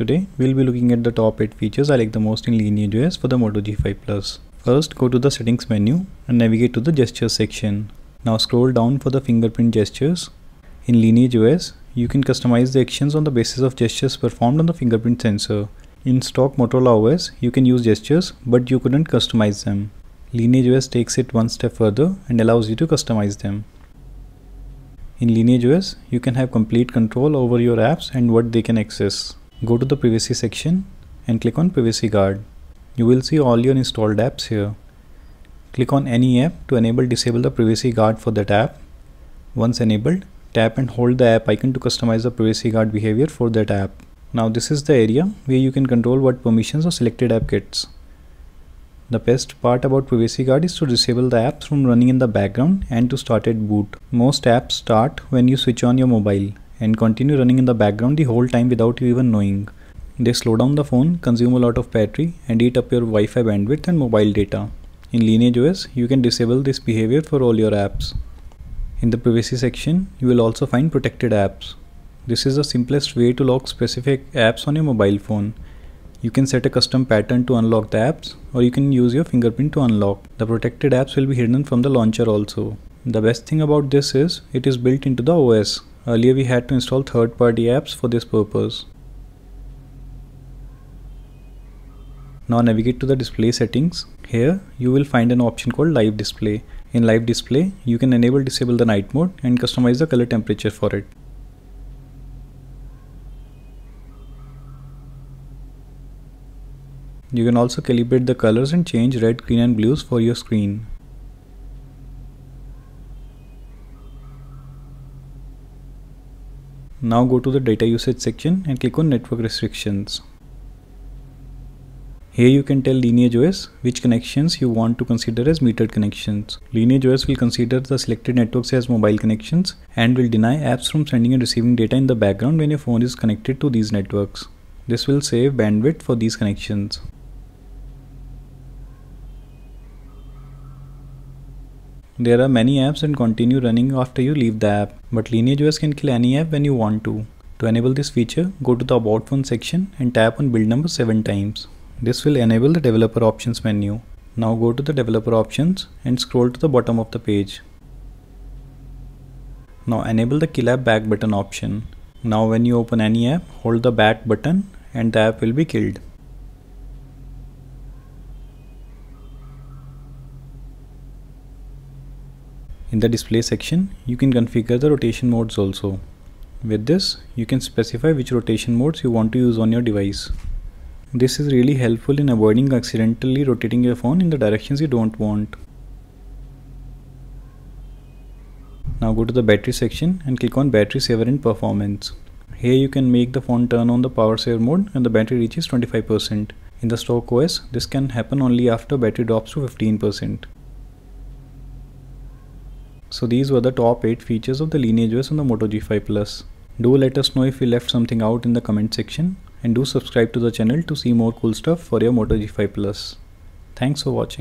Today we'll be looking at the top 8 features I like the most in Lineage OS for the Moto G5 Plus. First go to the settings menu and navigate to the gestures section. Now scroll down for the fingerprint gestures. In Lineage OS, you can customize the actions on the basis of gestures performed on the fingerprint sensor. In stock Motorola OS, you can use gestures but you couldn't customize them. Lineage OS takes it one step further and allows you to customize them. In Lineage OS, you can have complete control over your apps and what they can access. Go to the privacy section and click on privacy guard. You will see all your installed apps here. Click on any app to enable disable the privacy guard for that app. Once enabled, tap and hold the app icon to customize the privacy guard behavior for that app. Now this is the area where you can control what permissions a selected app gets. The best part about Privacy Guard is to disable the apps from running in the background and to start at boot. Most apps start when you switch on your mobile and continue running in the background the whole time without you even knowing. They slow down the phone, consume a lot of battery and eat up your Wi-Fi bandwidth and mobile data. In Lineage OS, you can disable this behavior for all your apps. In the privacy section, you will also find protected apps. This is the simplest way to lock specific apps on your mobile phone. You can set a custom pattern to unlock the apps or you can use your fingerprint to unlock. The protected apps will be hidden from the launcher also. The best thing about this is it is built into the OS. Earlier we had to install third-party apps for this purpose. Now navigate to the display settings. Here you will find an option called live display. In live display you can enable disable the night mode and customize the color temperature for it. You can also calibrate the colors and change red, green and blues for your screen. Now go to the data usage section and click on network restrictions. Here you can tell Lineage OS which connections you want to consider as metered connections. Lineage OS will consider the selected networks as mobile connections and will deny apps from sending and receiving data in the background when your phone is connected to these networks. This will save bandwidth for these connections. There are many apps and continue running after you leave the app, but LineageOS can kill any app when you want to. To enable this feature, go to the About Phone section and tap on build number 7 times. This will enable the developer options menu. Now go to the developer options and scroll to the bottom of the page. Now enable the kill app back button option. Now when you open any app, hold the back button and the app will be killed. In the display section, you can configure the rotation modes also. With this, you can specify which rotation modes you want to use on your device. This is really helpful in avoiding accidentally rotating your phone in the directions you don't want. Now go to the battery section and click on battery saver and performance. Here you can make the phone turn on the power saver mode and the battery reaches 25%. In the stock OS, this can happen only after battery drops to 15%. So these were the top 8 features of the Lineage OS on the Moto G5 Plus. Do let us know if we left something out in the comment section and do subscribe to the channel to see more cool stuff for your Moto G5 Plus. Thanks for watching.